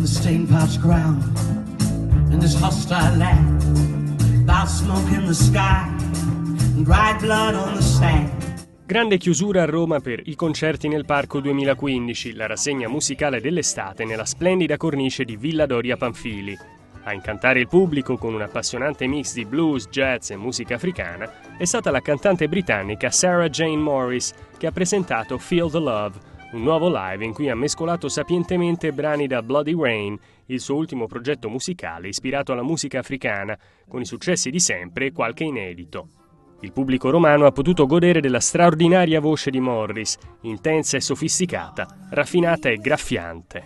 on the stain-pouched ground in this hostile land. About smoke in the sky and dried blood on the sand. Grande chiusura a Roma per I concerti nel Parco 2015, la rassegna musicale dell'estate nella splendida cornice di Villa Doria Panfili. A incantare il pubblico con un appassionante mix di blues, jazz e musica africana è stata la cantante britannica Sarah Jane Morris che ha presentato Feel the Love, un nuovo live in cui ha mescolato sapientemente brani da Bloody Rain, il suo ultimo progetto musicale ispirato alla musica africana, con i successi di sempre e qualche inedito. Il pubblico romano ha potuto godere della straordinaria voce di Morris, intensa e sofisticata, raffinata e graffiante.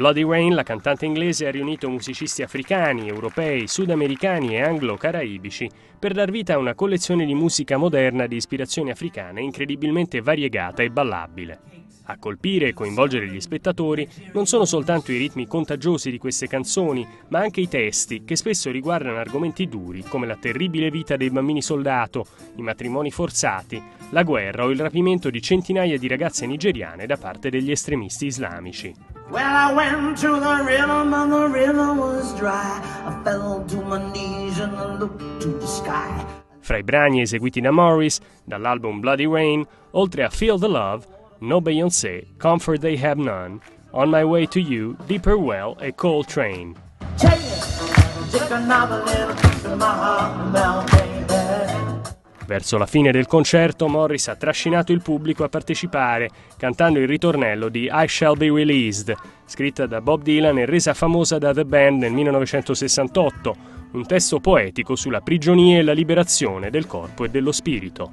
Bloody Rain la cantante inglese ha riunito musicisti africani, europei, sudamericani e anglo-caraibici per dar vita a una collezione di musica moderna di ispirazioni africane incredibilmente variegata e ballabile. A colpire e coinvolgere gli spettatori non sono soltanto i ritmi contagiosi di queste canzoni, ma anche i testi, che spesso riguardano argomenti duri come la terribile vita dei bambini soldato, i matrimoni forzati, la guerra o il rapimento di centinaia di ragazze nigeriane da parte degli estremisti islamici. Well, I went to the rhythm and the rhythm was dry. I fell to my knees and I looked to the sky. Fra i brani eseguiti da Morris, dall'album Bloody Rain, oltre a Feel the Love, No Beyoncé, Comfort They Have None, On My Way to You, Deeper Well e Cold Train. Verso la fine del concerto Morris ha trascinato il pubblico a partecipare, cantando il ritornello di I Shall Be Released, scritta da Bob Dylan e resa famosa da The Band nel 1968, un testo poetico sulla prigionia e la liberazione del corpo e dello spirito.